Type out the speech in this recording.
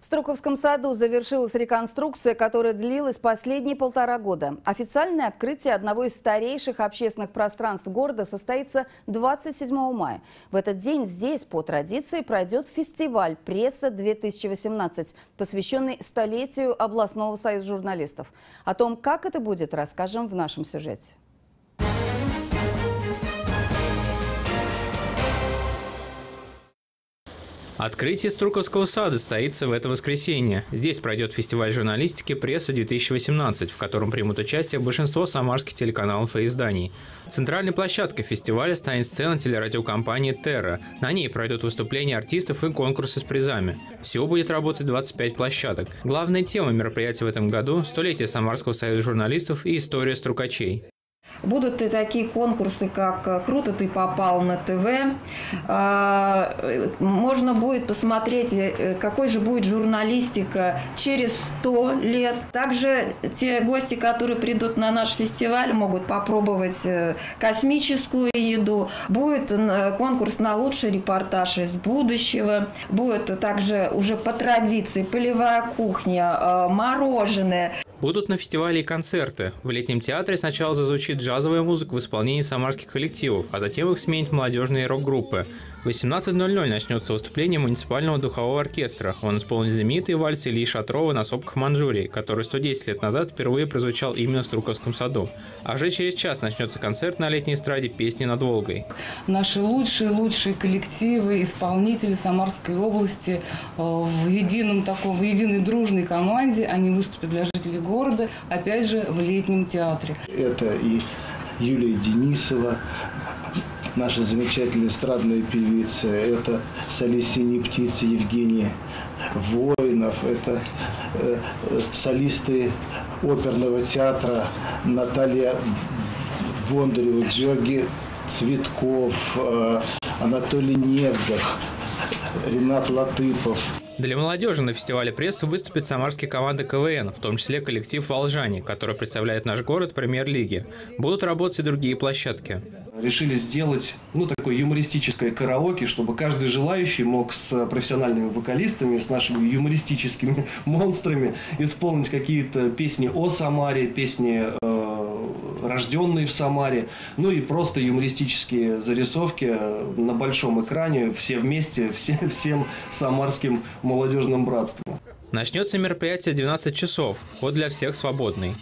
В Струковском саду завершилась реконструкция, которая длилась последние полтора года. Официальное открытие одного из старейших общественных пространств города состоится 27 мая. В этот день здесь, по традиции, пройдет фестиваль «Пресса-2018», посвященный столетию областного союза журналистов. О том, как это будет, расскажем в нашем сюжете. Открытие Струковского сада состоится в это воскресенье. Здесь пройдет фестиваль журналистики «Пресса-2018», в котором примут участие большинство самарских телеканалов и изданий. Центральной площадкой фестиваля станет сцена телерадиокомпании «Терра». На ней пройдут выступления артистов и конкурсы с призами. Всего будет работать 25 площадок. Главная тема мероприятия в этом году – столетие Самарского союза журналистов и история струкачей. Будут и такие конкурсы, как э, «Круто ты попал на ТВ». А, можно будет посмотреть, э, какой же будет журналистика через сто лет. Также те гости, которые придут на наш фестиваль, могут попробовать э, космическую еду. Будет конкурс на лучший репортаж из будущего. Будет также уже по традиции полевая кухня, мороженое. Будут на фестивале и концерты. В летнем театре сначала зазвучит джазовая музыка в исполнении самарских коллективов, а затем их сменят молодежные рок-группы. В 18.00 начнется выступление муниципального духового оркестра. Он исполнит знаменитый вальс Ильи Шатрова на сопках Манчжурии, который 110 лет назад впервые прозвучал именно в Струковском саду. А уже через час начнется концерт на летней эстраде «Песни над Волгой». Наши лучшие-лучшие коллективы, исполнители Самарской области э, в едином таком, в единой дружной команде, они выступят для жителей города, опять же, в летнем театре. Это и Юлия Денисова, наша замечательная эстрадная певица, это солист «Синей птицы» Евгения Воинов, это э, солисты оперного театра Наталья Бондарева, Георгий Цветков, э, Анатолий Невдах, Ренат Латыпов. Для молодежи на фестивале прессы выступят самарские команды КВН, в том числе коллектив «Волжане», который представляет наш город в премьер-лиге. Будут работать и другие площадки. Решили сделать ну, такое юмористическое караоке, чтобы каждый желающий мог с профессиональными вокалистами, с нашими юмористическими монстрами исполнить какие-то песни о Самаре, песни э, рожденные в Самаре, ну и просто юмористические зарисовки на большом экране, все вместе, все, всем самарским молодежным братством. Начнется мероприятие в 12 часов, вход для всех свободный.